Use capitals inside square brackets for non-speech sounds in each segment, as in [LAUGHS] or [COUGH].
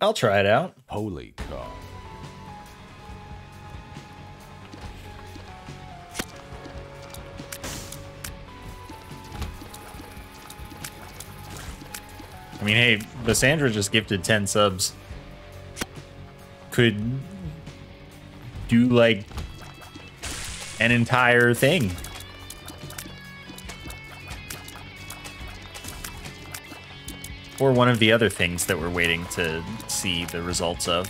I'll try it out. Holy cow. I mean, hey, Lysandra just gifted 10 subs. Could do like an entire thing. Or one of the other things that we're waiting to see the results of.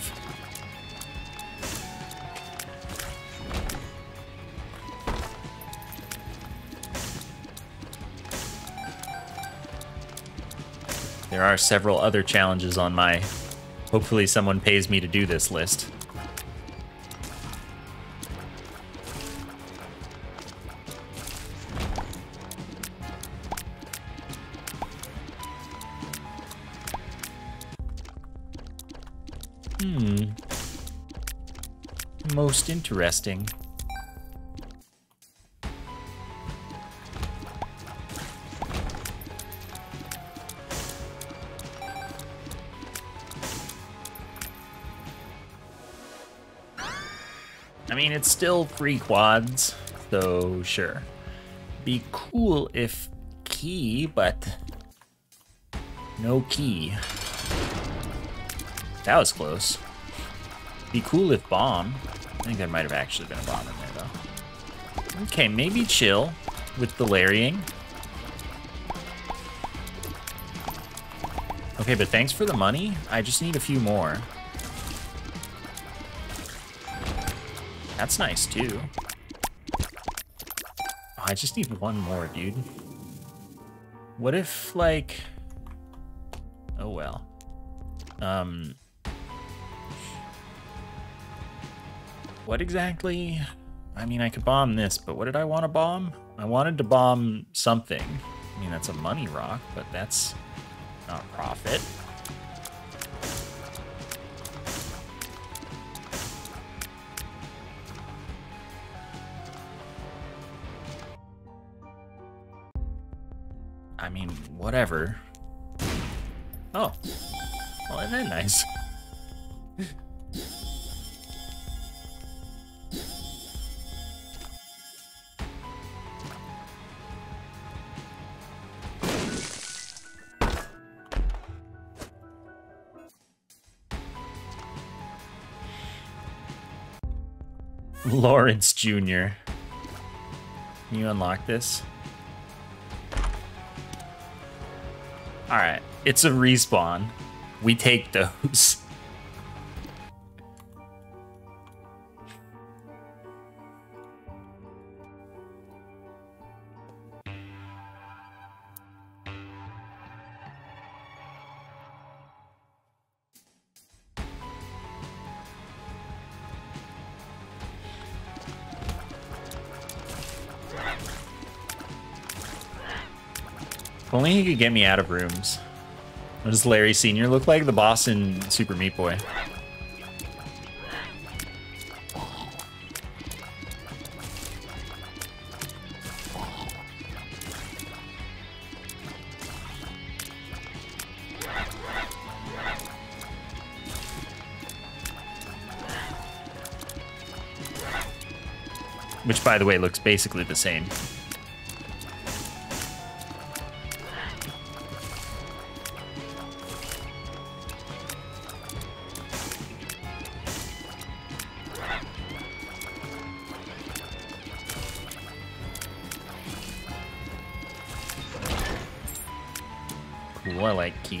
There are several other challenges on my hopefully someone pays me to do this list. Interesting. I mean, it's still free quads, so sure. Be cool if key, but no key. That was close. Be cool if bomb. I think there might have actually been a bomb in there, though. Okay, maybe chill with the larrying. Okay, but thanks for the money. I just need a few more. That's nice, too. Oh, I just need one more, dude. What if, like... What exactly? I mean, I could bomb this, but what did I want to bomb? I wanted to bomb something. I mean, that's a money rock, but that's not profit. I mean, whatever. Oh. Well, isn't that nice? Lawrence Jr. Can you unlock this? Alright, it's a respawn. We take those. [LAUGHS] only he could get me out of rooms. What does Larry Sr. look like? The boss in Super Meat Boy. Which, by the way, looks basically the same.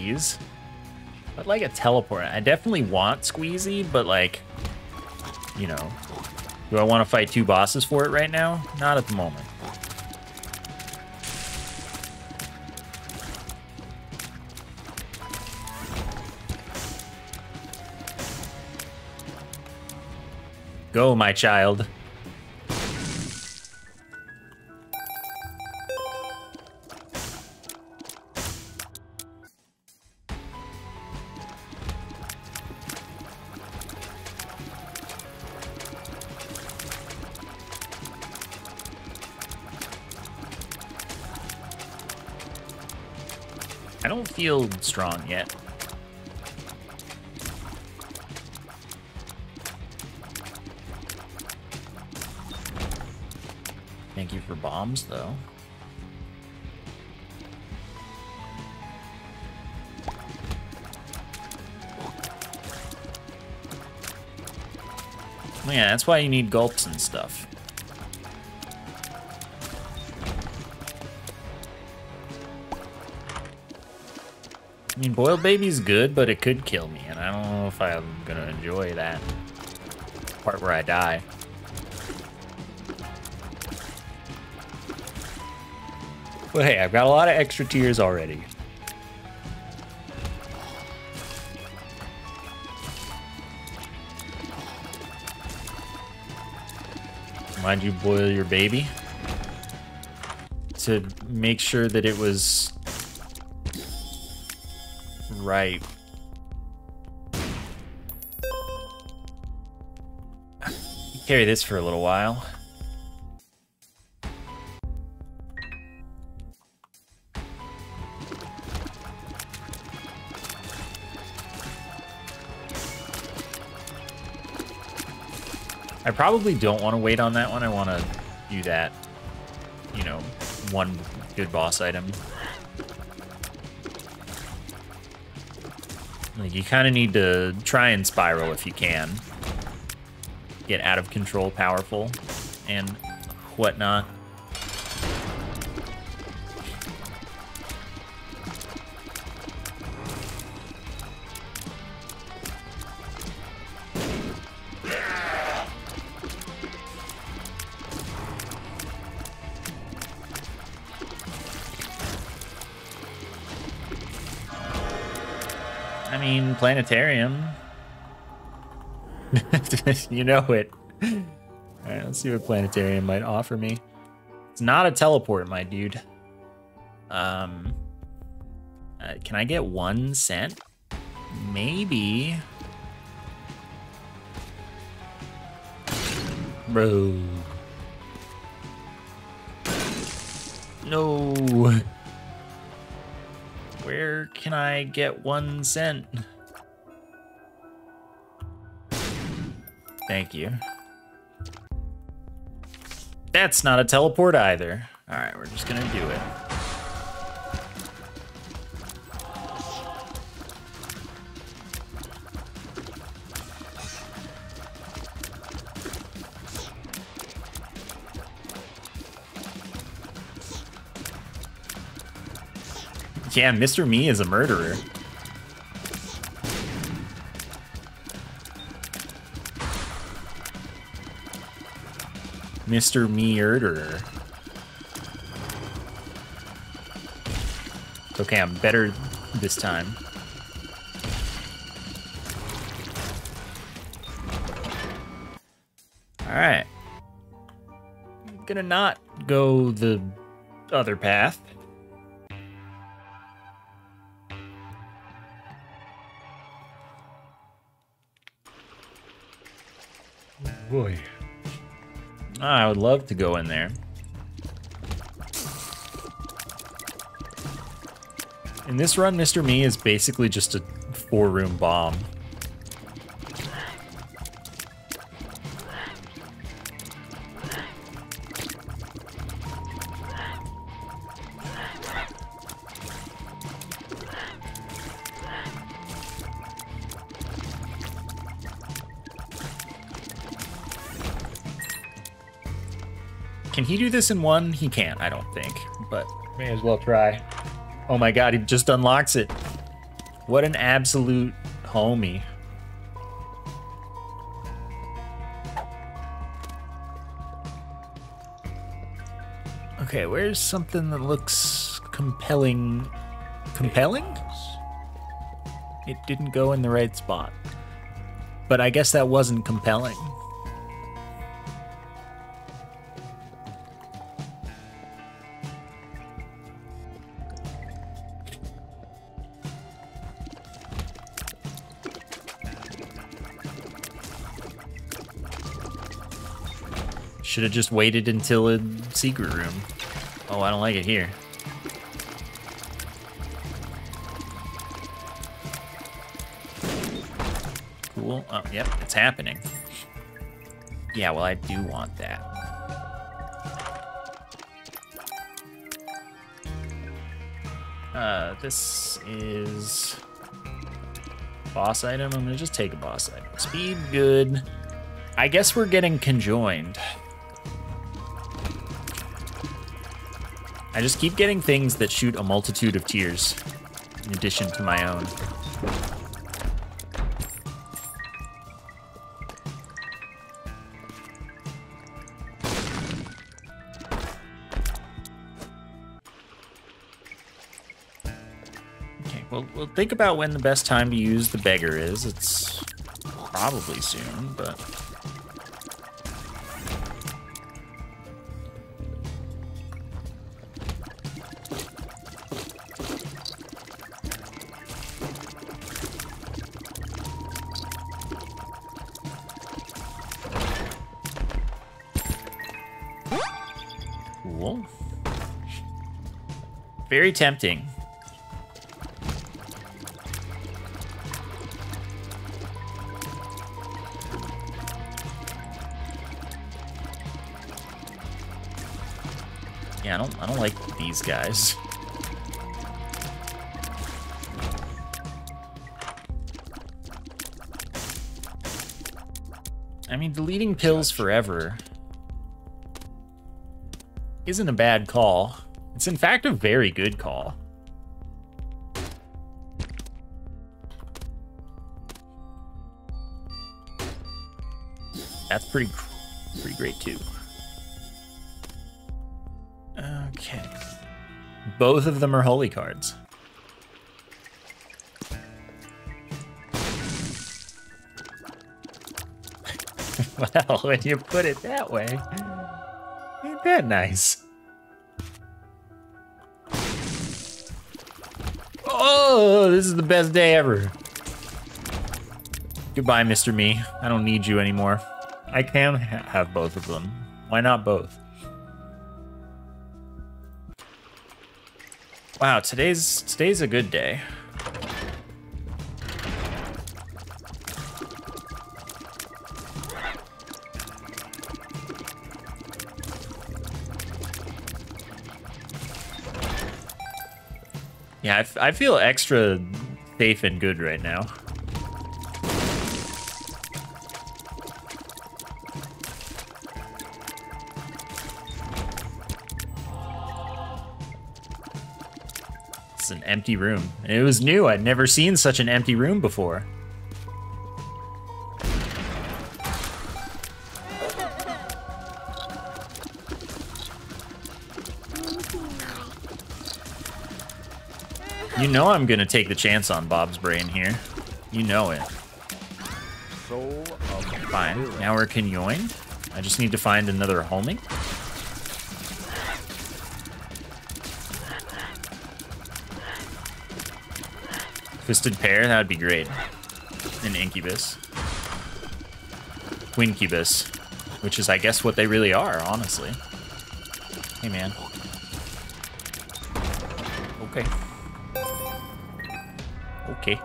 Keys. I'd like a teleport. I definitely want Squeezy, but like, you know, do I want to fight two bosses for it right now? Not at the moment. Go, my child. Strong yet. Thank you for bombs, though. Yeah, that's why you need gulps and stuff. Boiled baby's good, but it could kill me, and I don't know if I'm gonna enjoy that part where I die. But hey, I've got a lot of extra tears already. Why'd you boil your baby? To make sure that it was right. Carry this for a little while. I probably don't want to wait on that one. I want to do that, you know, one good boss item. Like, you kind of need to try and spiral if you can. Get out of control powerful and whatnot. I mean, planetarium. [LAUGHS] you know it. All right, let's see what planetarium might offer me. It's not a teleport, my dude. Um, uh, can I get one cent? Maybe. Bro. No. Where can I get one cent? Thank you. That's not a teleport either. All right, we're just gonna do it. Yeah, Mr. Me is a murderer. Mr. Me murderer. Okay, I'm better this time. Alright. I'm Gonna not go the other path. Boy. Ah, I would love to go in there. In this run, Mr. Me is basically just a four-room bomb. Can he do this in one? He can't, I don't think, but may as well try. Oh my god, he just unlocks it. What an absolute homie. Okay, where's something that looks compelling? Compelling? It didn't go in the right spot. But I guess that wasn't compelling. Should have just waited until a secret room. Oh, I don't like it here. Cool. Oh, yep, it's happening. Yeah, well, I do want that. Uh, this is boss item. I'm gonna just take a boss item. Speed, good. I guess we're getting conjoined. I just keep getting things that shoot a multitude of tears in addition to my own. Okay, well, we'll think about when the best time to use the beggar is. It's probably soon, but... Very tempting. Yeah, I don't I don't like these guys. I mean, deleting pills forever isn't a bad call. It's in fact a very good call. That's pretty, pretty great too. Okay. Both of them are holy cards. [LAUGHS] well, when you put it that way, ain't that nice? Oh, this is the best day ever. Goodbye, Mr. Me. I don't need you anymore. I can ha have both of them. Why not both? Wow, today's today's a good day. I, feel extra safe and good right now. It's an empty room. It was new. I'd never seen such an empty room before. Know I'm gonna take the chance on Bob's brain here. You know it. Fine. Now we're conjoined. I just need to find another homing. Twisted pair, that would be great. An incubus. Quincubus. Which is, I guess, what they really are, honestly. Hey, man. Okay.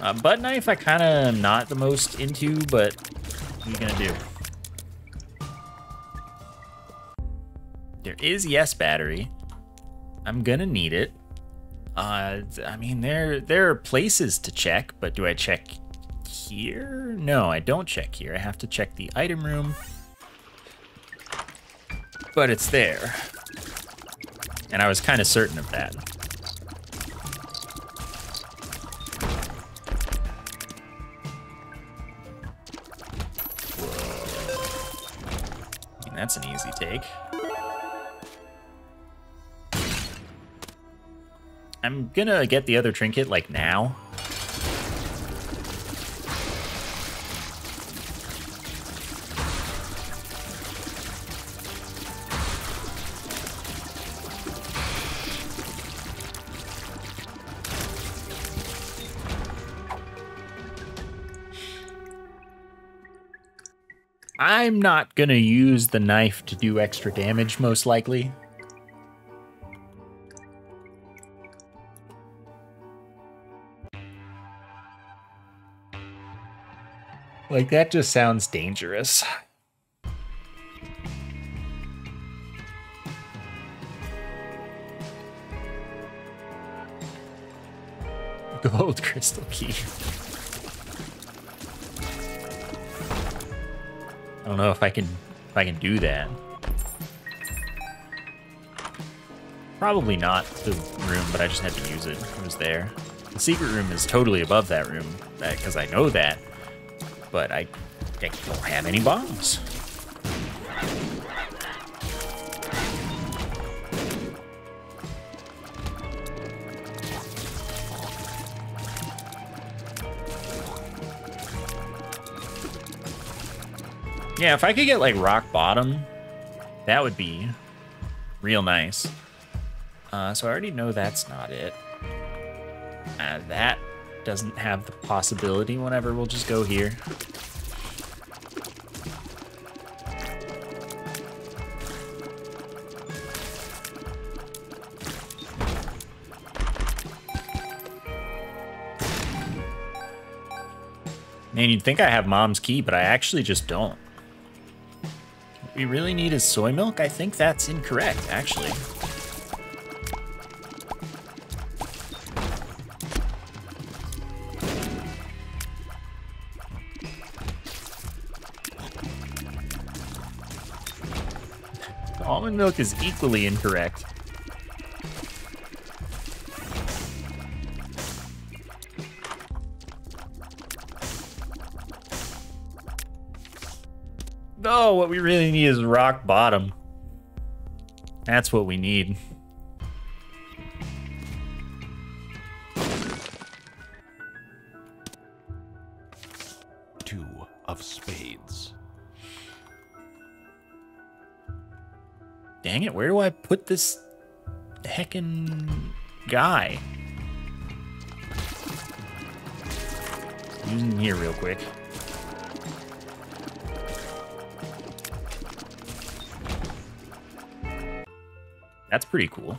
Uh, butt knife, I kind of am not the most into, but what are you gonna do? There is yes battery. I'm gonna need it. Uh, I mean, there there are places to check, but do I check here? No, I don't check here. I have to check the item room. But it's there. And I was kind of certain of that. That's an easy take. I'm gonna get the other trinket, like, now. I'm not gonna use the knife to do extra damage, most likely. Like, that just sounds dangerous. Gold crystal key. I don't know if I can if I can do that. Probably not the room, but I just had to use it. It was there. The secret room is totally above that room, because I know that. But I, I don't have any bombs. Yeah, if I could get like rock bottom, that would be real nice. Uh, so I already know that's not it. Uh, that doesn't have the possibility whenever we'll just go here. Man, you'd think I have mom's key, but I actually just don't. We really need is soy milk? I think that's incorrect, actually. Almond milk is equally incorrect. No, what we really need is rock bottom. That's what we need. Two of spades. Dang it, where do I put this heckin' guy? Using here real quick. That's pretty cool.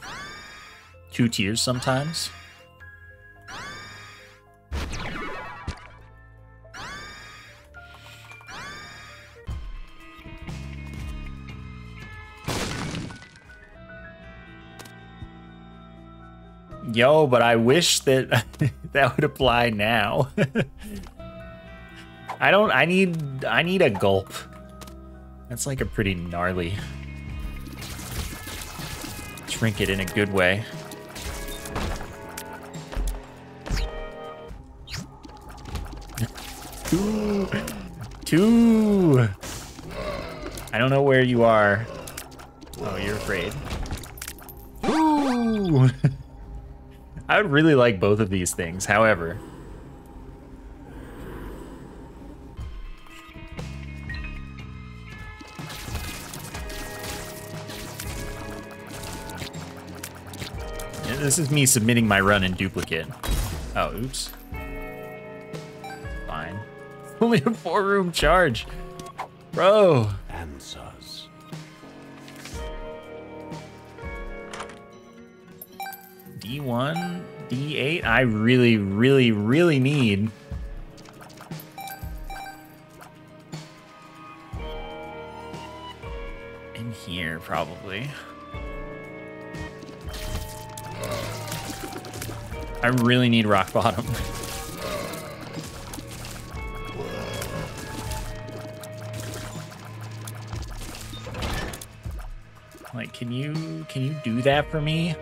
Two tears sometimes. Yo, but I wish that [LAUGHS] that would apply now. [LAUGHS] I don't I need I need a gulp. That's like a pretty gnarly trinket in a good way. Two. Two. I don't know where you are. Oh, you're afraid. Ooh. [LAUGHS] I would really like both of these things, however. This is me submitting my run in duplicate. Oh, oops. Fine. [LAUGHS] Only a four room charge. Bro. Answers. D1, D8, I really, really, really need. In here, probably. I really need rock bottom. [LAUGHS] like, can you can you do that for me?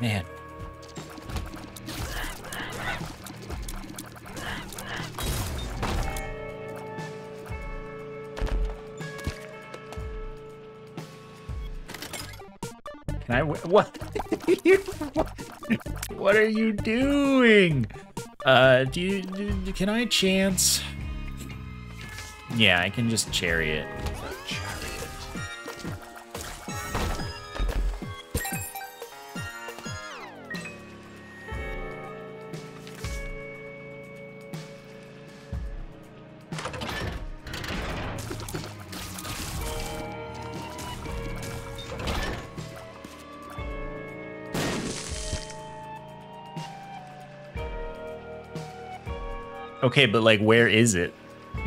Man. What are you doing? Uh, do you? Do, can I chance? Yeah, I can just chariot. okay, but like, where is it? [LAUGHS]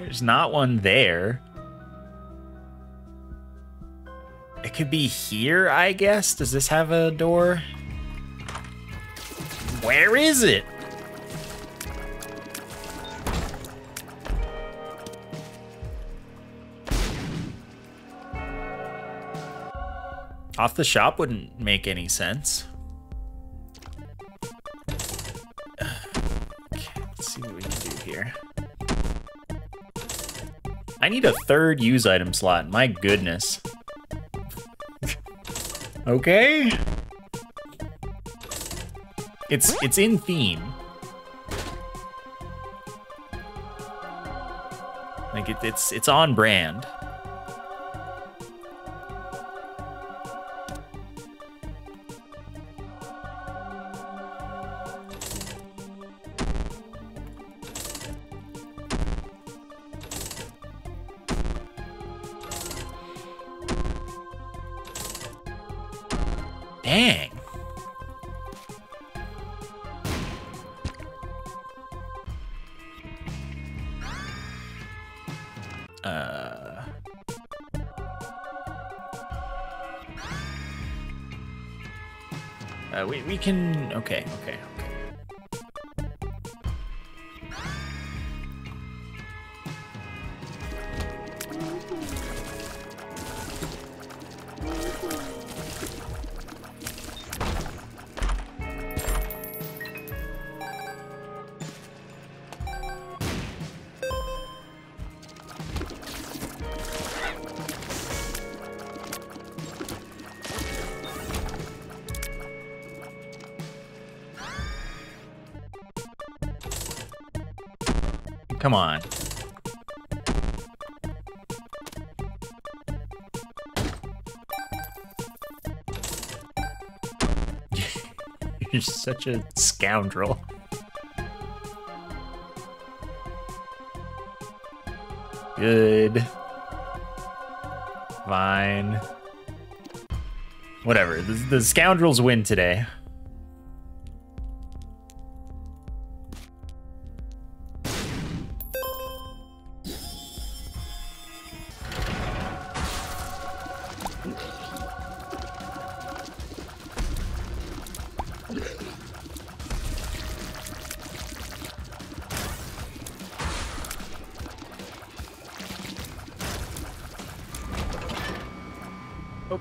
There's not one there. It could be here, I guess. Does this have a door? Where is it? Off the shop wouldn't make any sense. Okay, let's see what we can do here. I need a third use item slot. My goodness. okay. It's it's in theme. Like it, it's it's on brand. We, can, okay, okay. Such a scoundrel. Good. Fine. Whatever. The, the scoundrels win today.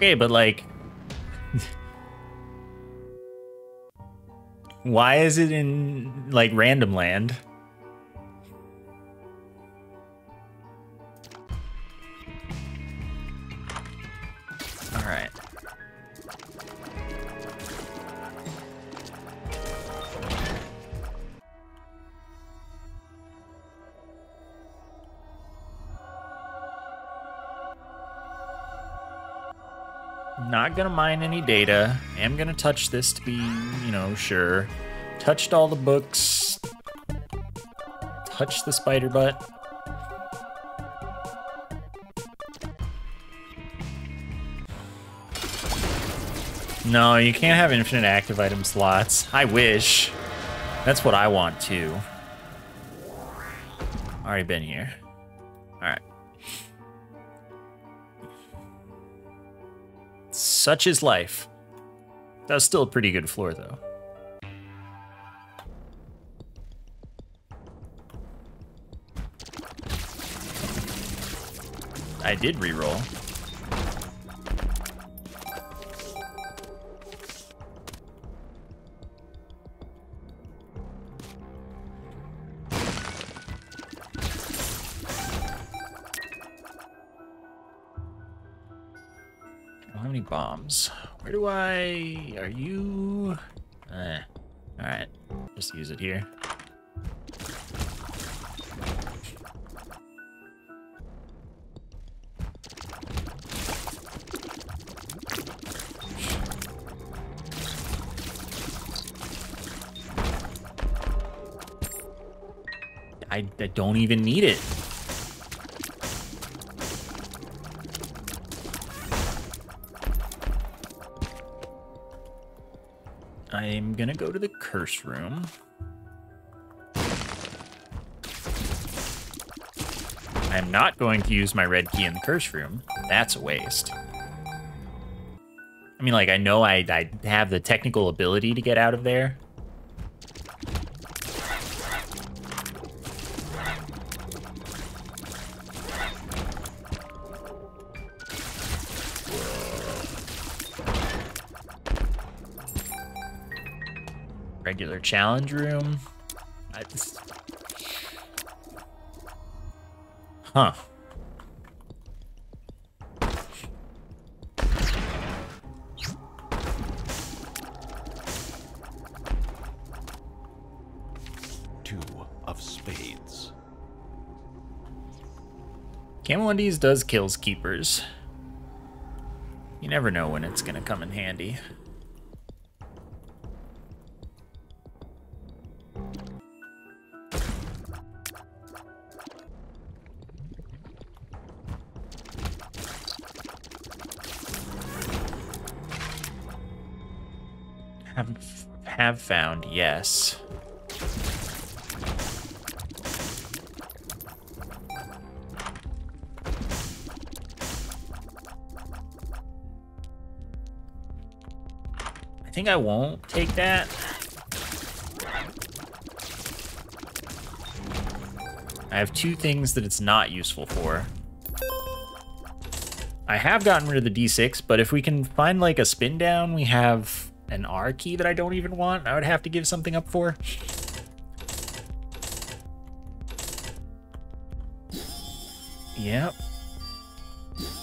Okay, but like, why is it in like random land? Mine any data. I Am gonna touch this to be, you know, sure. Touched all the books. Touched the spider butt. No, you can't have infinite active item slots. I wish. That's what I want too. Already been here. Such is life. That was still a pretty good floor, though. I did re-roll. Bombs? Where do I... Are you... Eh. Alright. Just use it here. I, I don't even need it. Gonna go to the curse room. I'm not going to use my red key in the curse room. That's a waste. I mean, like, I know I, I have the technical ability to get out of there. Regular challenge room. I just... Huh. Two of spades. Camel Undies does kills keepers. You never know when it's gonna come in handy. Found, yes. I think I won't take that. I have two things that it's not useful for. I have gotten rid of the D6, but if we can find like a spin down, we have an R key that I don't even want. I would have to give something up for. Yep.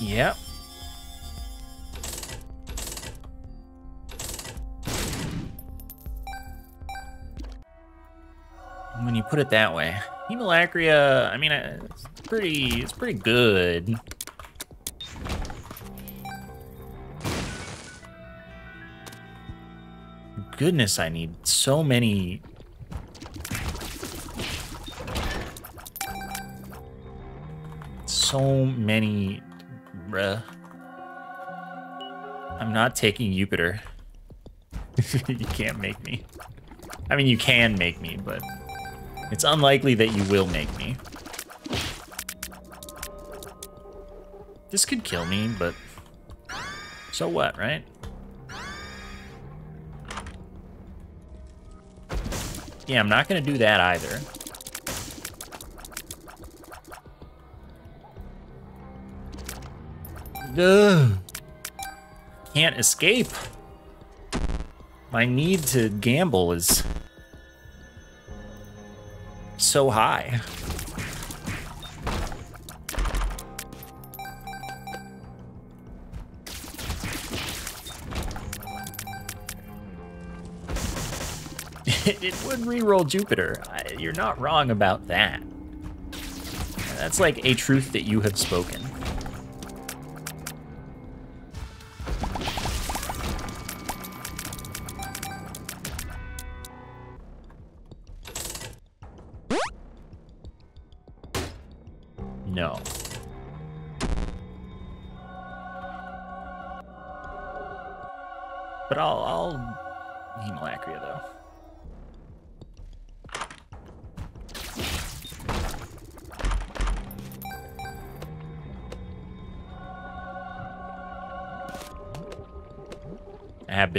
Yep. When you put it that way. Hemolacria, I mean, it's pretty, it's pretty good. Goodness, I need so many... So many... Bruh. I'm not taking Jupiter. [LAUGHS] you can't make me. I mean, you can make me, but it's unlikely that you will make me. This could kill me, but so what, right? Yeah, I'm not going to do that either. Ugh. Can't escape. My need to gamble is so high. Would re-roll Jupiter. You're not wrong about that. That's like a truth that you have spoken.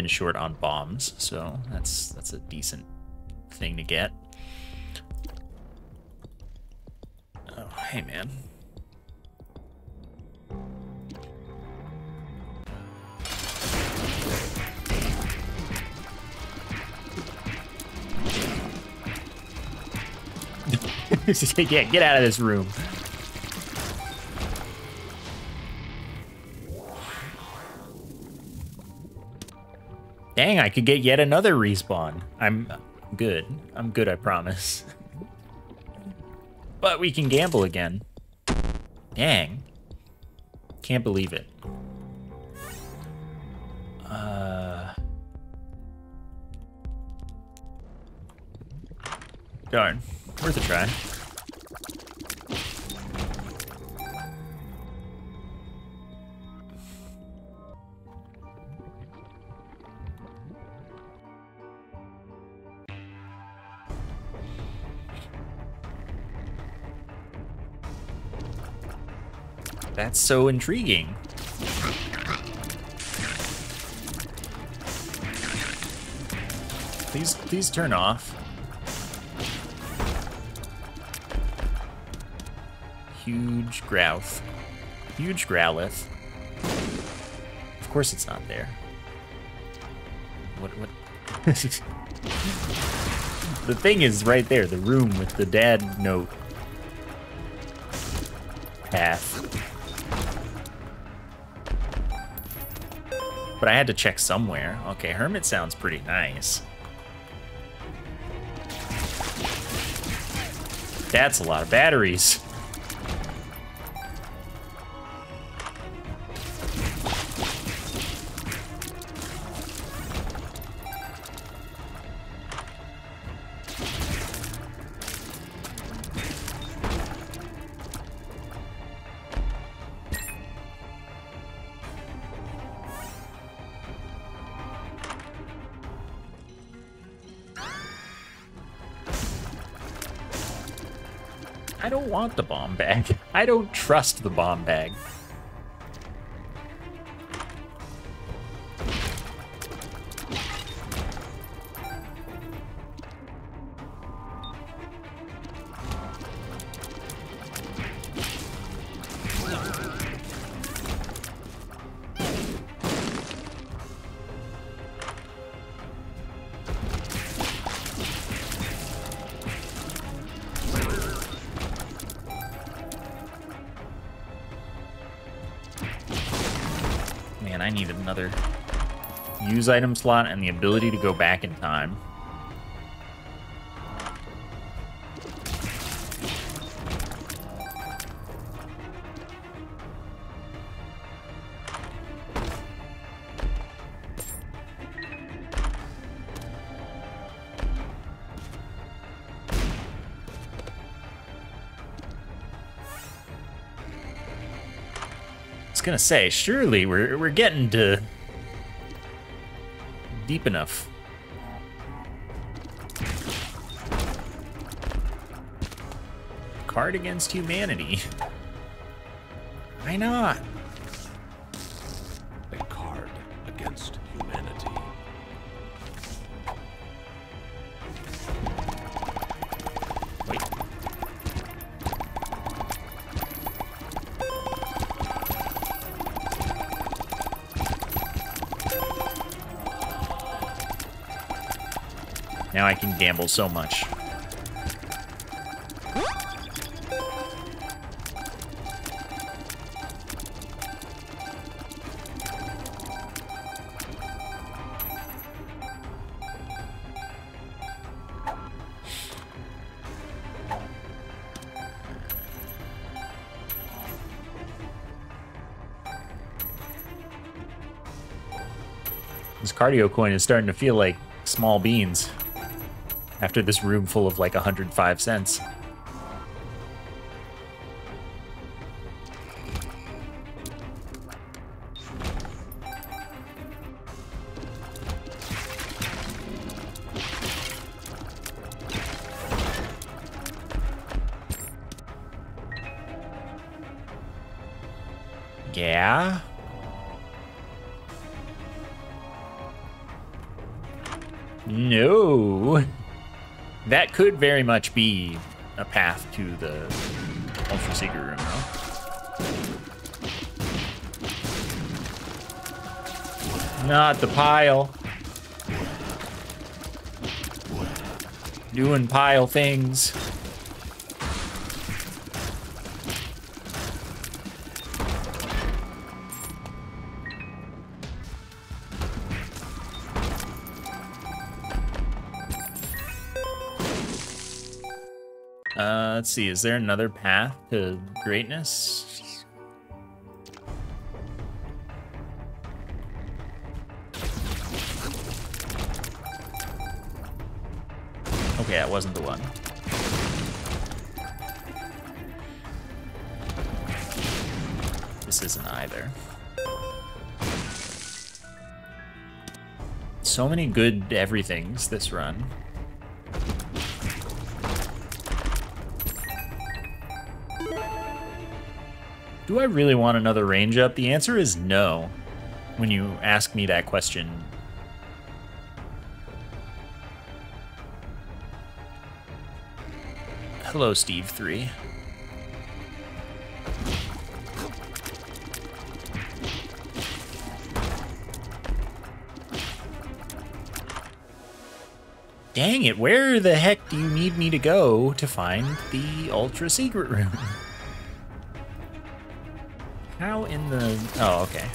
Been short on bombs, so that's that's a decent thing to get. Oh, hey man. [LAUGHS] yeah, get out of this room. Dang, I could get yet another respawn. I'm good. I'm good, I promise. but we can gamble again. Dang. Can't believe it. Uh... Darn. Worth a try. That's so intriguing. Please, please turn off. Huge Growth. Huge Growlithe. Of course it's not there. What, what? [LAUGHS] the thing is right there, the room with the dad note. Path. But I had to check somewhere. Okay, Hermit sounds pretty nice. That's a lot of batteries. Bomb bag. [LAUGHS] I don't trust the bomb bag. Use item slot and the ability to go back in time. Gonna say, surely we're we're getting to deep enough. Card against humanity. [LAUGHS] Why not? Gamble so much. This cardio coin is starting to feel like small beans after this room full of like 105 cents. Could very much be a path to the Ultra Secret Room, though. Not the pile. Doing pile things. See. Is there another path to greatness? Okay, that wasn't the one. This isn't either. So many good everythings this run. Do I really want another range up? The answer is no when you ask me that question. Hello, Steve 3. Dang it, where the heck do you need me to go to find the ultra secret room? [LAUGHS] How in the... Oh, okay.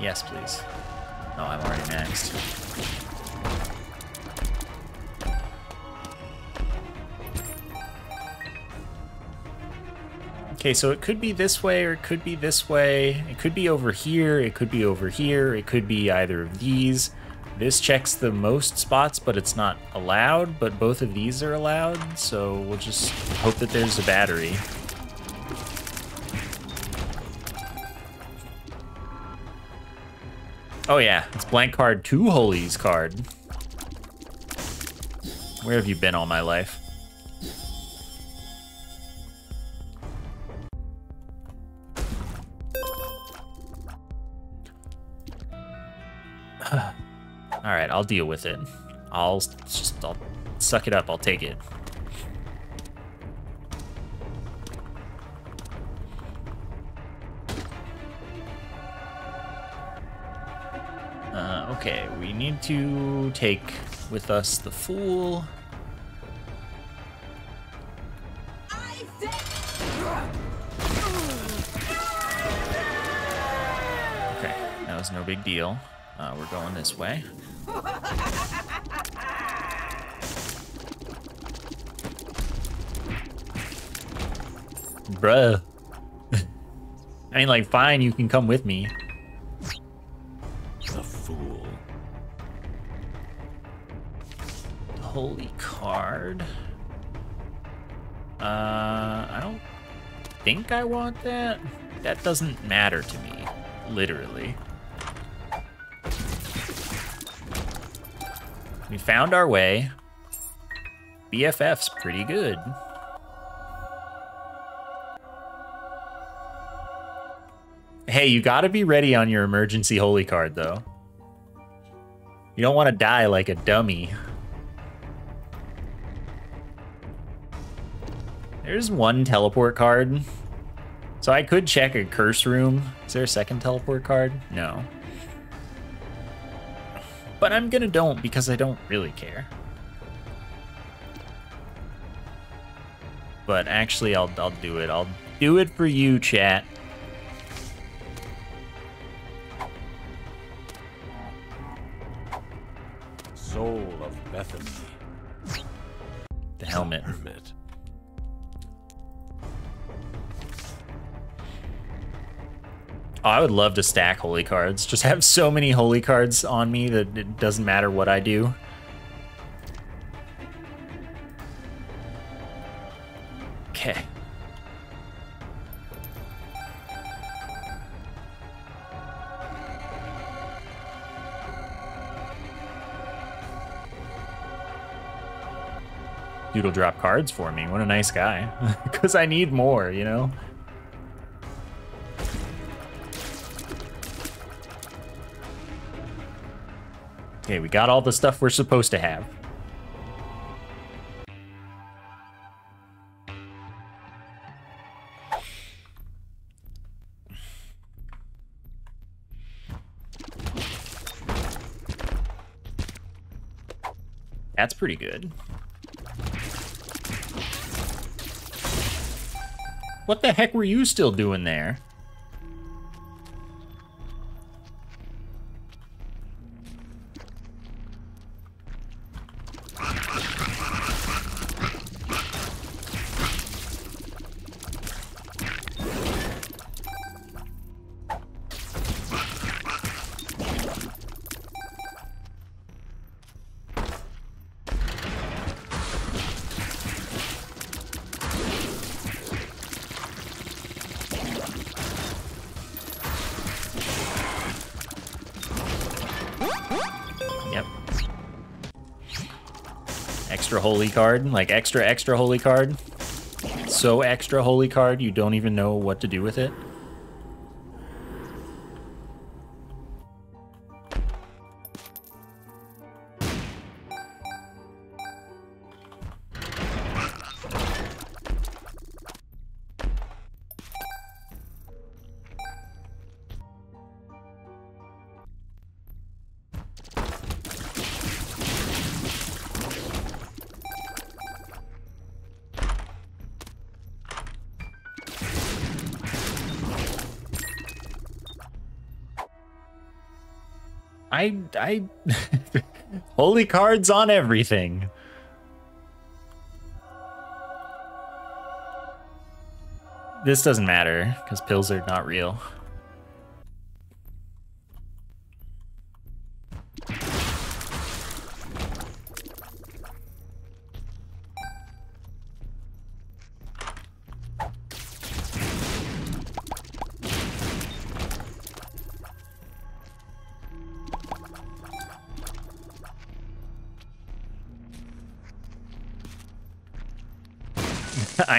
Yes, please. Oh, I'm already maxed. Okay, so it could be this way or it could be this way. It could be over here, it could be over here, it could be either of these. This checks the most spots, but it's not allowed, but both of these are allowed, so we'll just hope that there's a battery. Oh yeah, it's blank card two holies card. Where have you been all my life? [SIGHS] All right, I'll deal with it. I'll just, I'll suck it up. I'll take it. Okay, we need to take with us the Fool. Okay, that was no big deal. Uh, we're going this way. Bruh. [LAUGHS] I mean, like, fine, you can come with me. Card. Uh, I don't think I want that. That doesn't matter to me, literally. We found our way. BFF's pretty good. Hey, you gotta be ready on your emergency holy card, though. You don't want to die like a dummy. There's one teleport card. So I could check a curse room. Is there a second teleport card? No. But I'm gonna don't because I don't really care. But actually, I'll, I'll do it. I'll do it for you, chat. Soul of Bethany. The helmet. I would love to stack holy cards. Just have so many holy cards on me that it doesn't matter what I do. Okay. Dude'll drop cards for me. What a nice guy. [LAUGHS] Because I need more, you know? Okay, we got all the stuff we're supposed to have. That's pretty good. What the heck were you still doing there? Card, like extra extra holy card. so extra holy card you don't even know what to do with it. I [LAUGHS] holy cards on everything. This doesn't matter because pills are not real.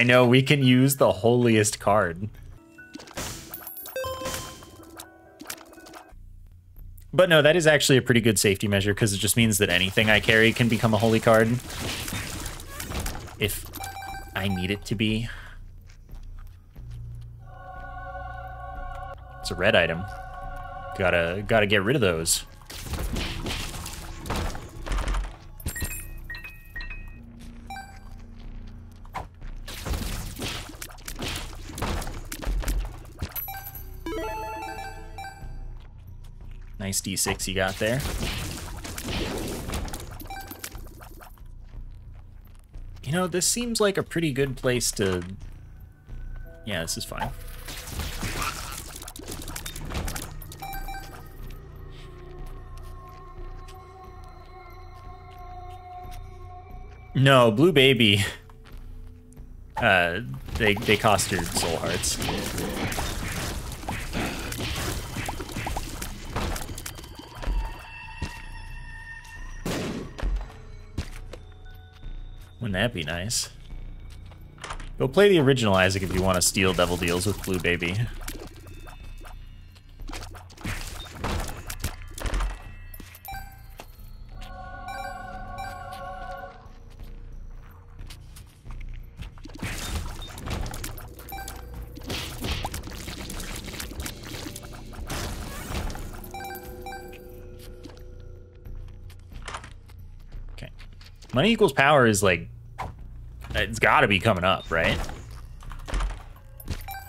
I know, we can use the holiest card. But no, that is actually a pretty good safety measure because it just means that anything I carry can become a holy card. If I need it to be. It's a red item. Gotta gotta get rid of those. Nice D6 you got there. You know, this seems like a pretty good place to... Yeah, this is fine. No, Blue Baby. [LAUGHS] Uh, they, they cost your soul hearts. Wouldn't that be nice? Go play the original Isaac if you want to steal Devil Deals with Blue Baby. Money equals power is like it's got to be coming up, right?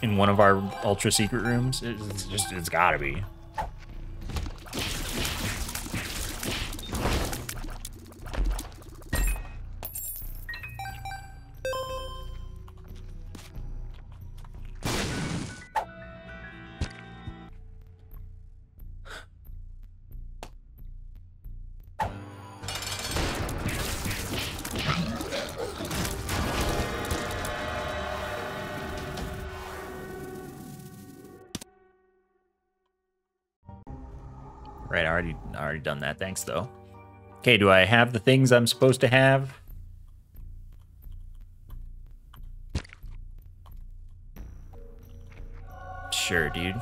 In one of our ultra secret rooms, it's just it's got to be. Done that. Thanks though. Okay, do I have the things I'm supposed to have? Sure, dude.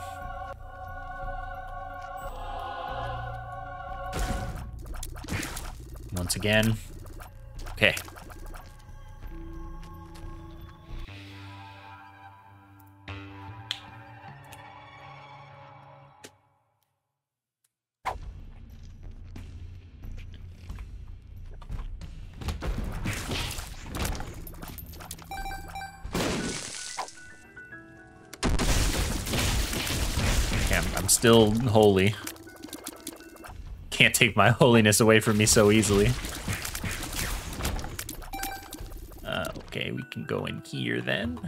Once again. Okay. Still holy. Can't take my [LAUGHS] holiness away from me so easily. Uh, okay, we can go in here then.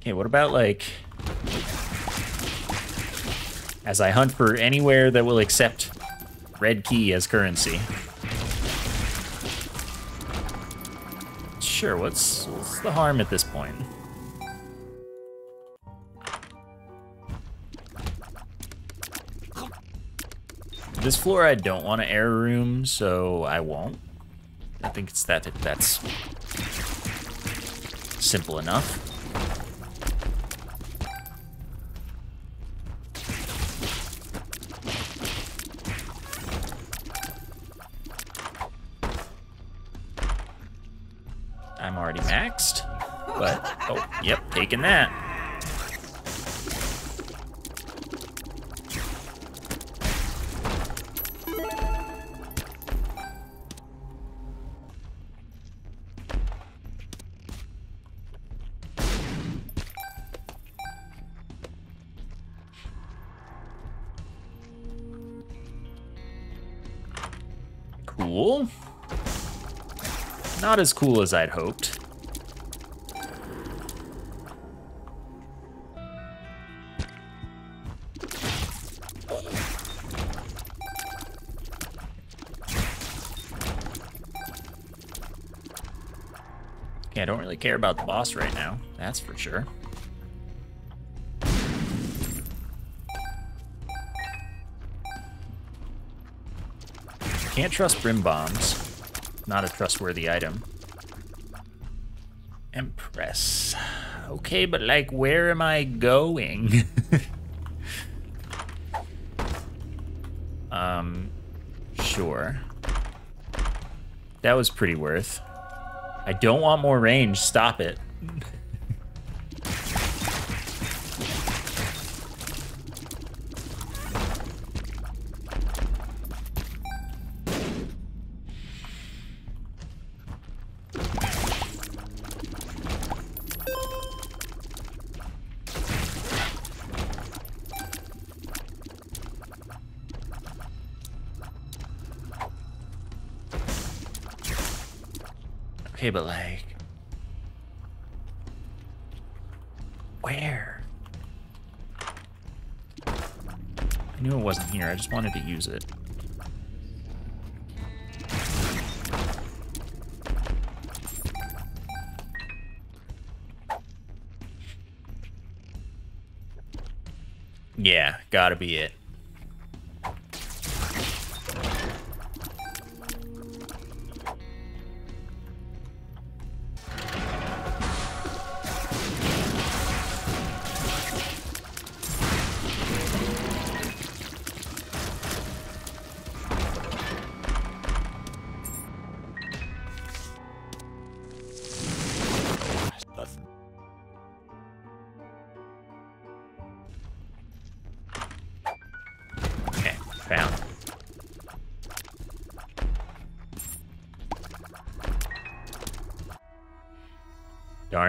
Okay, what about like as I hunt for anywhere that will accept red key as currency. sure. What's, what's the harm at this point? This floor I don't want to error room, so I won't. I think it's that that's simple enough. Taking that. Cool. Not as cool as I'd hoped. I don't really care about the boss right now, that's for sure. Can't trust brim bombs. Not a trustworthy item. Empress. Okay, but like, where am I going? [LAUGHS] um, sure. That was pretty worth. I don't want more range. Stop it. Wanted to use it. Yeah, gotta be it.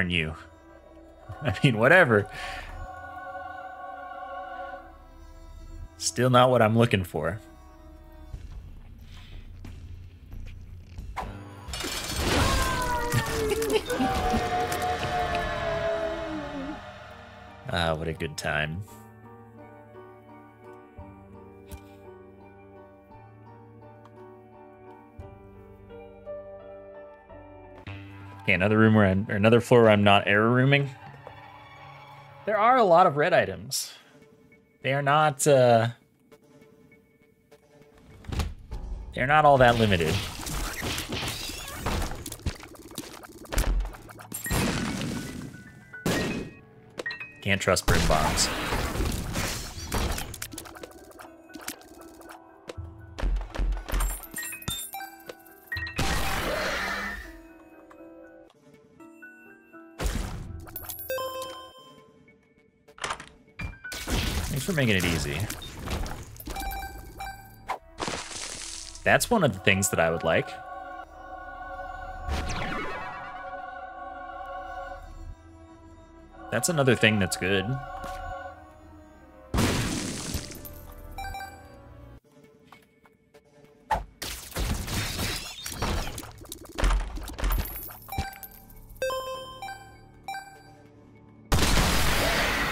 Darn you. [LAUGHS] I mean, whatever. Still not what I'm looking for. [LAUGHS] ah, what a good time. Okay, another room where I'm, or another floor where I'm not error rooming. There are a lot of red items. They are not, uh... They're not all that limited. Can't trust brim bombs. Making it easy. That's one of the things that I would like. That's another thing that's good.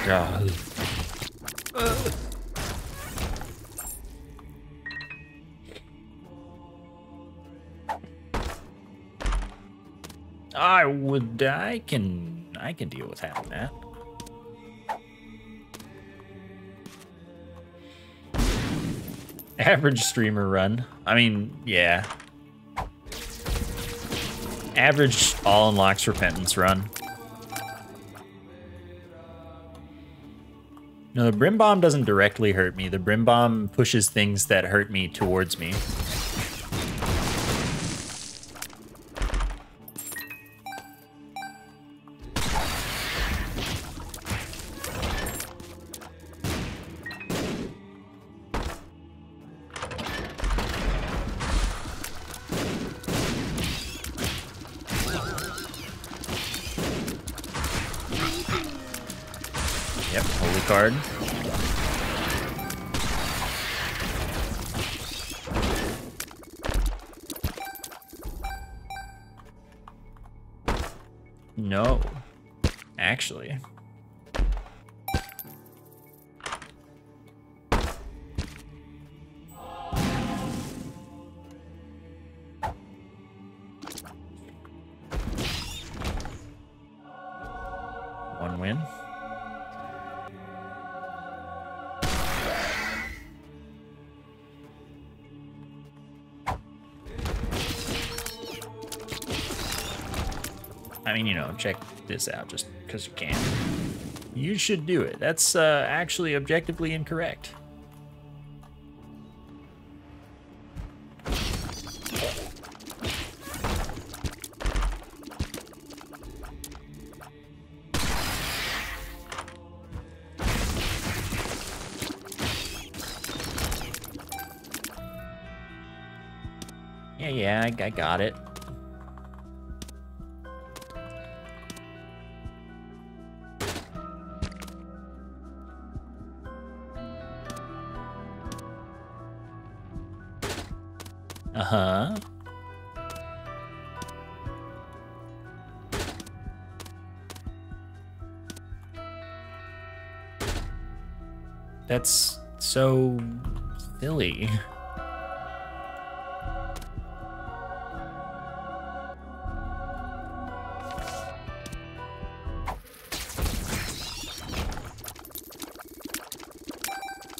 God. I can. I can deal with having that. Average streamer run. I mean, yeah. Average all unlocks repentance run. No, the Brim Bomb doesn't directly hurt me. The Brim Bomb pushes things that hurt me towards me. Yep, holy card. No. Actually. I mean, you know, check this out just because you can. You should do it. That's uh, actually objectively incorrect. Yeah, yeah, I, I got it. [LAUGHS]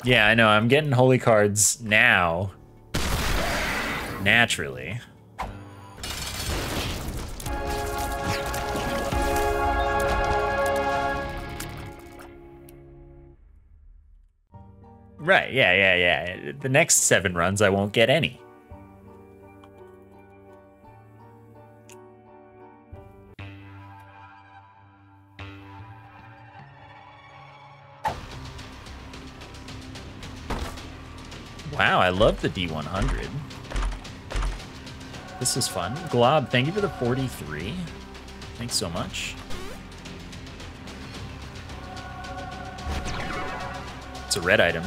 Yeah, I know. I'm getting holy cards now naturally. Right, yeah, yeah, yeah. The next seven runs, I won't get any. Wow, I love the D100. This is fun. Glob, thank you for the 43. Thanks so much. It's a red item.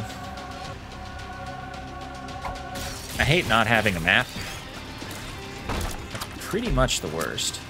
I hate not having a map. That's Pretty much the worst.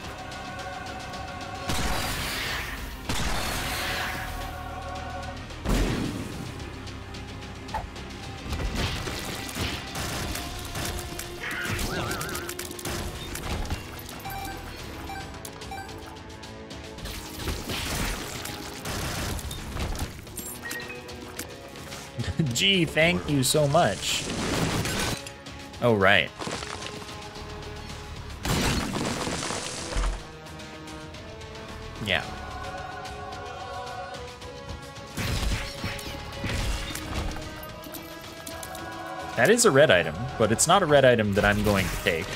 [LAUGHS] Gee, thank you so much. Oh, right. Yeah. That is a red item, but it's not a red item that I'm going to take.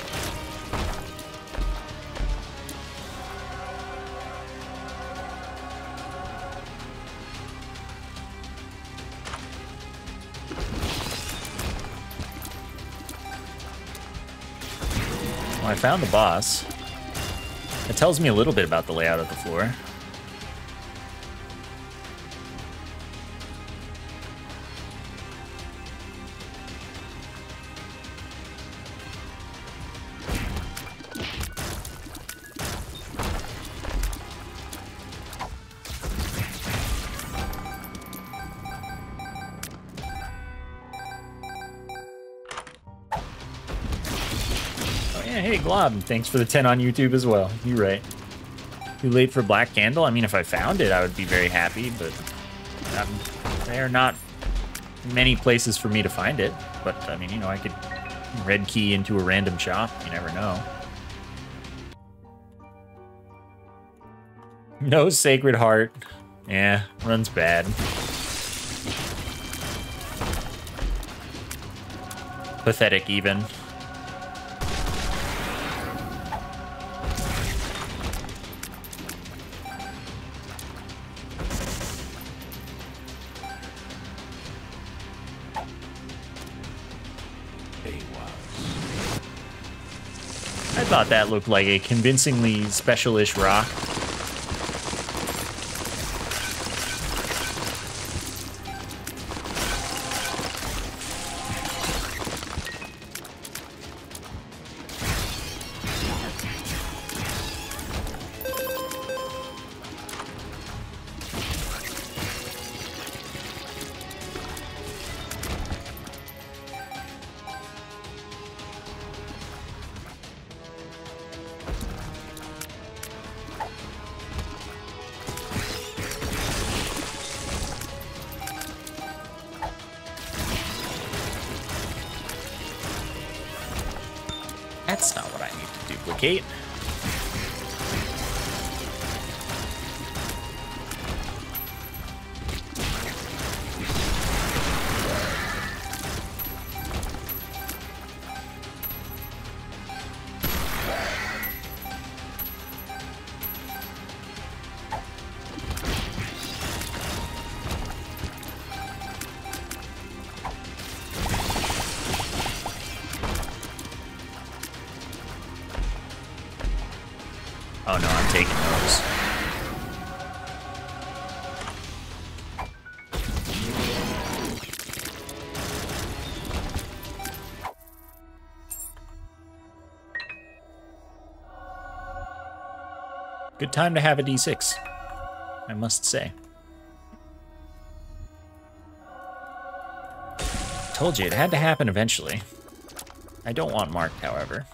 Found the boss. It tells me a little bit about the layout of the floor. Hey, thanks for the 10 on YouTube as well. You're right. Too late for Black Candle? I mean, if I found it, I would be very happy, but um, there are not many places for me to find it. But, I mean, you know, I could red key into a random shop. You never know. [LAUGHS] No Sacred Heart. Yeah, runs bad. Pathetic, even. Thought that looked like a convincingly special-ish rock. Time to have a D6, I must say. Told you, it had to happen eventually. I don't want marked, however.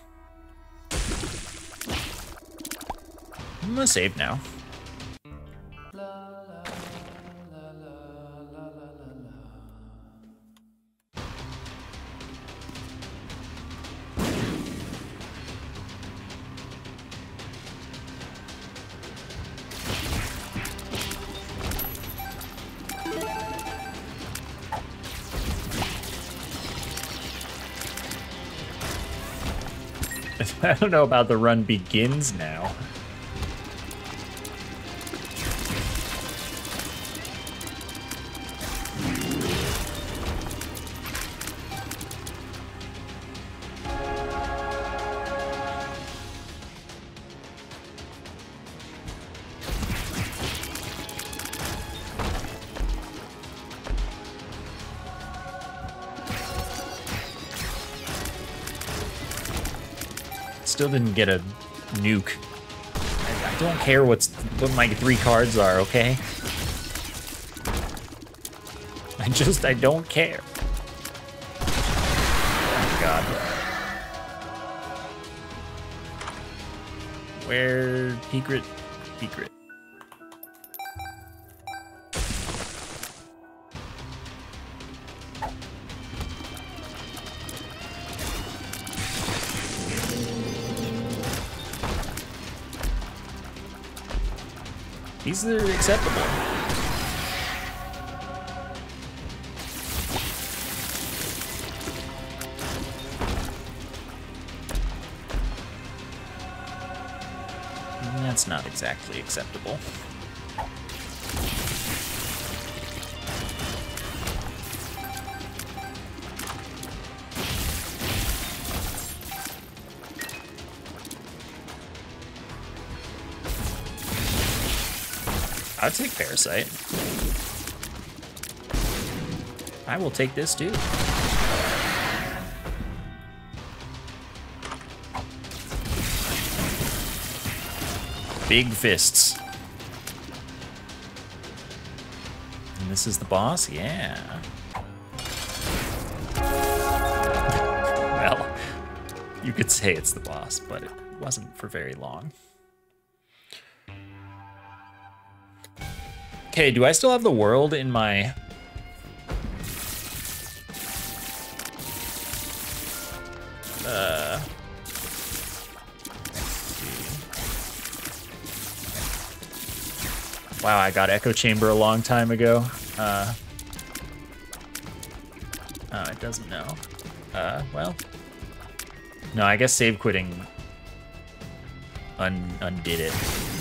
I'm gonna save now. [LAUGHS] I don't know about the run begins now. Still didn't get a nuke. I, I don't care what's what my three cards are, okay? I just I don't care. Oh god. Where Pecret Pecret. These are acceptable. That's not exactly acceptable. Parasite. I will take this too. Big fists. And this is the boss? Yeah. [LAUGHS] well, You could say it's the boss, but it wasn't for very long. Okay, do I still have the world in my... Uh... Wow, I got Echo Chamber a long time ago. Uh... Oh, it doesn't know. Uh, well... No, I guess save quitting un undid it.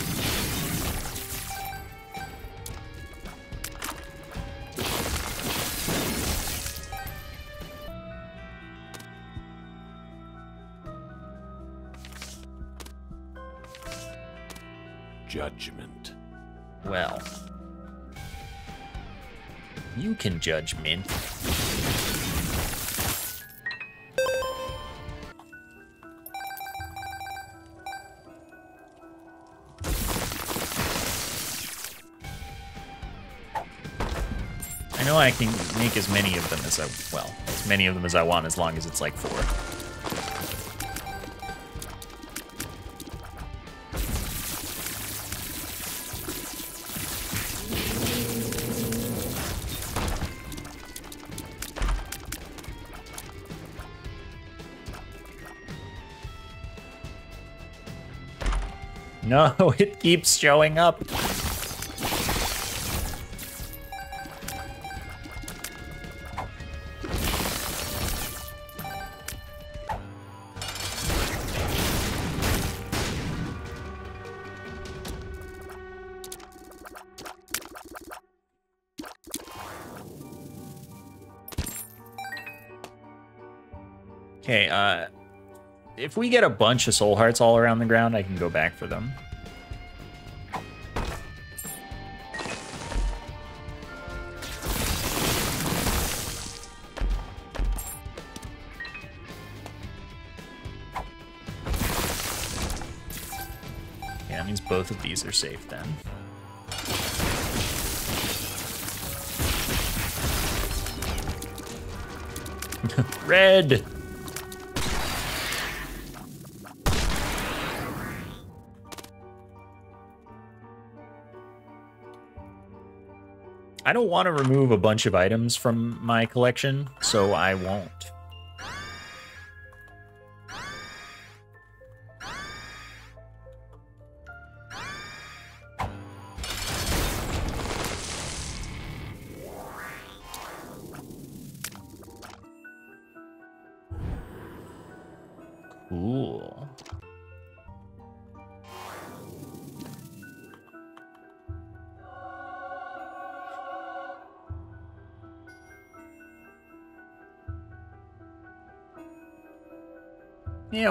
I know I can make as many of them as I, well, as many of them as I want as long as it's like four. No, [LAUGHS] it keeps showing up. If we get a bunch of soul hearts all around the ground, I can go back for them. Yeah, that means both of these are safe then. [LAUGHS] Red! I don't want to remove a bunch of items from my collection, so I won't.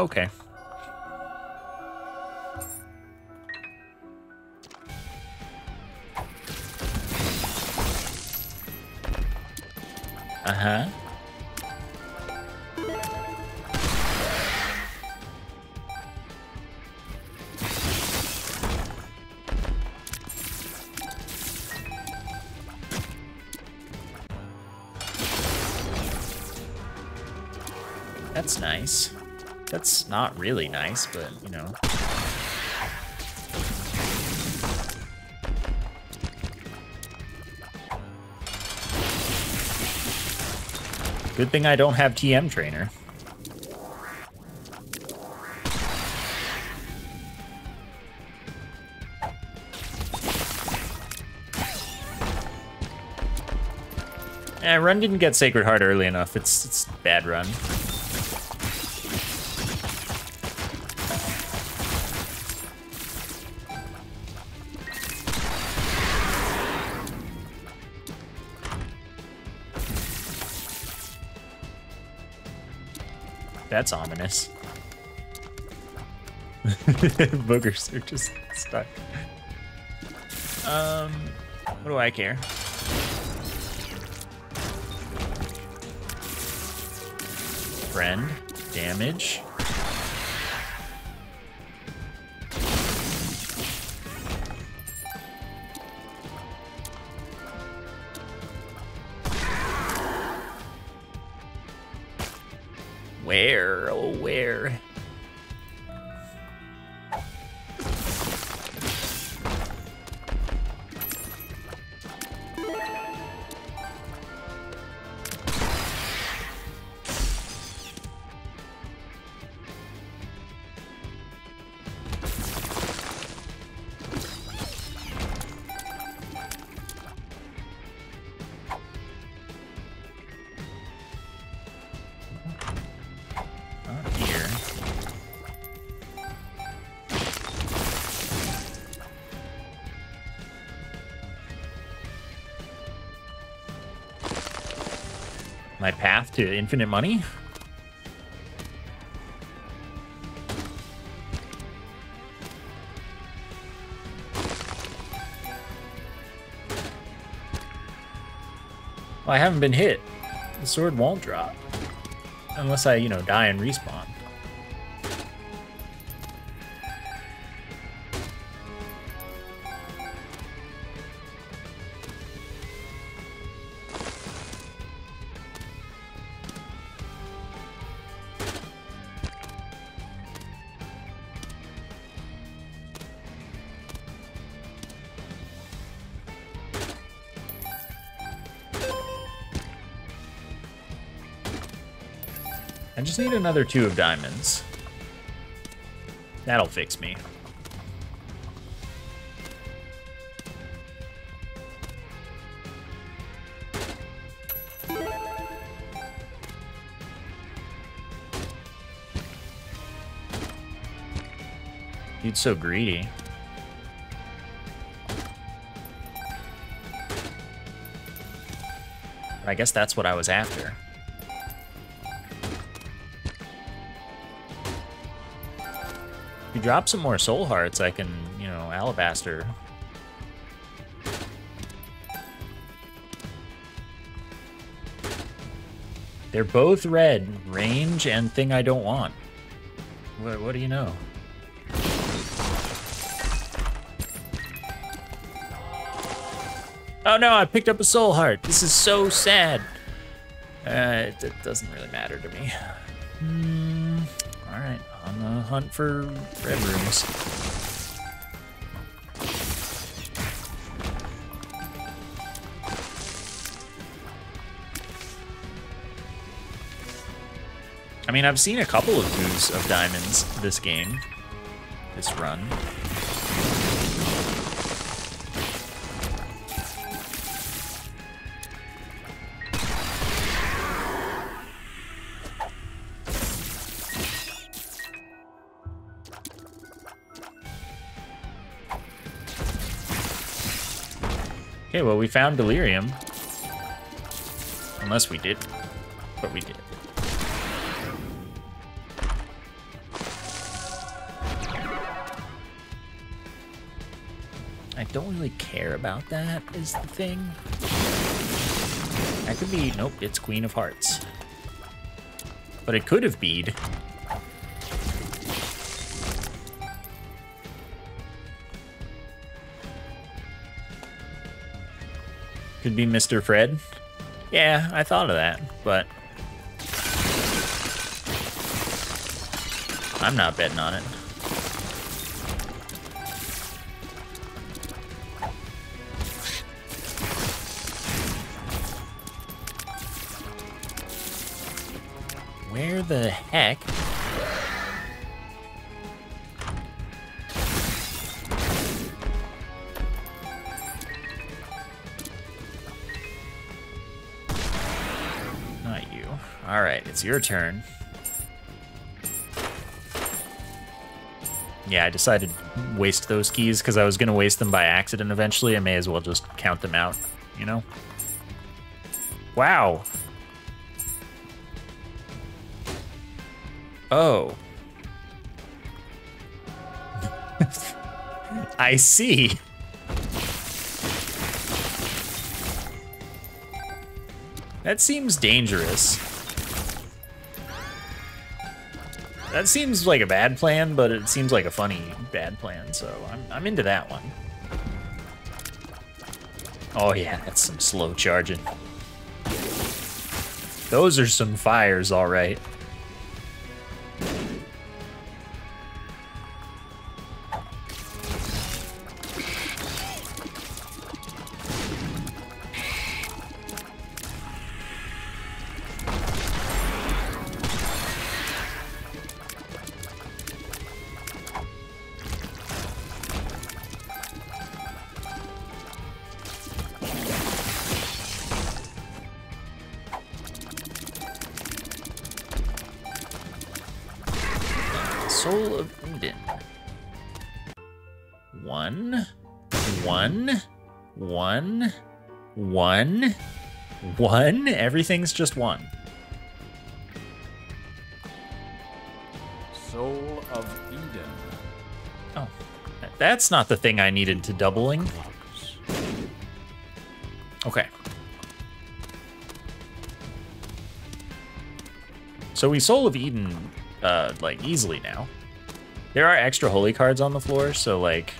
Okay. That's not really nice, but, you know. Good thing I don't have TM trainer. Eh, run didn't get Sacred Heart early enough. It's it's bad run. That's ominous. [LAUGHS] Boogers are just stuck. Um, what do I care? Friend, damage. Where? Oh, where? To infinite money? Well, I haven't been hit. The sword won't drop. Unless I, you know, die and respawn. Just need another two of diamonds. That'll fix me. Dude's so greedy. I guess that's what I was after. Drop some more soul hearts, I can, you know, alabaster. They're both red, range and thing I don't want. What, what do you know? Oh no, I picked up a soul heart. This is so sad. Uh, it, it doesn't really matter to me. [SIGHS] Hmm, hunt for red rooms. I mean, I've seen a couple of moves of diamonds this game, this run. Well, we found delirium. Unless we did. But we did. I don't really care about that, is the thing. That could be... Nope, it's Queen of Hearts. But it could have bead. Could be Mr. Fred. Yeah, I thought of that, but... I'm not betting on it. Where the heck? It's your turn. Yeah, I decided to waste those keys because I was going to waste them by accident eventually. I may as well just count them out, you know? Wow. Oh. [LAUGHS] I see. That seems dangerous. That seems like a bad plan, but it seems like a funny bad plan, so I'm, I'm into that one. Oh yeah, that's some slow charging. Those are some fires, all right. One. Everything's just one. Soul of Eden. Oh, that's not the thing I needed to doubling. Okay. So we Soul of Eden, uh, like, easily now. There are extra holy cards on the floor, so, like...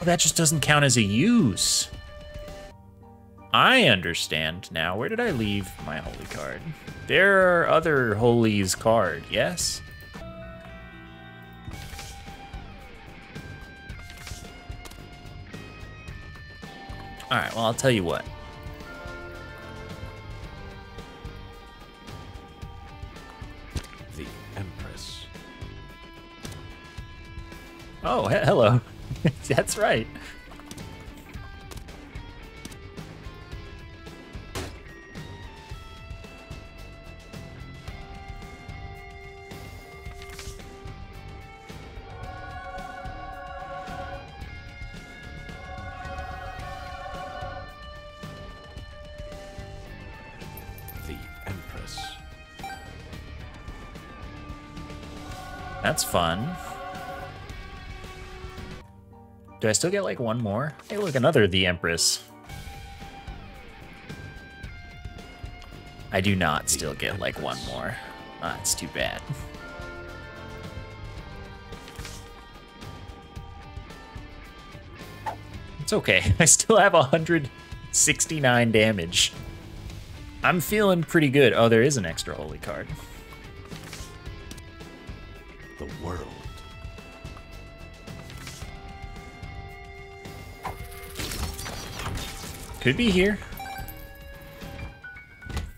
Oh, that just doesn't count as a use. I understand now. Where did I leave my holy card? There are other holies card, yes? Alright, well, I'll tell you what. The Empress. Oh, he hello. [LAUGHS] That's right. The Empress. That's fun. Do I still get like one more? Hey, look, another The Empress. I do not still get like one more. Ah, it's too bad. It's okay. [LAUGHS] I still have 169 damage. I'm feeling pretty good. Oh, there is an extra holy card. Could be here.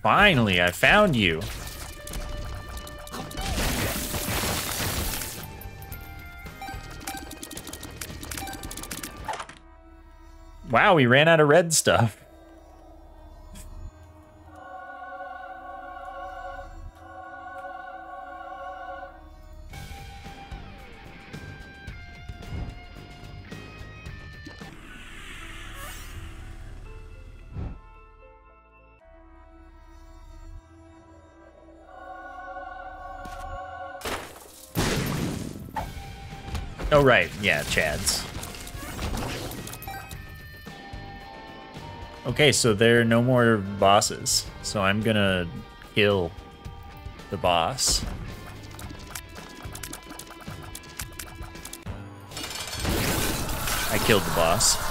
Finally, I found you. Wow, we ran out of red stuff. Oh, right. Yeah, Chad's. Okay, so there are no more bosses. So I'm gonna kill the boss. I killed the boss.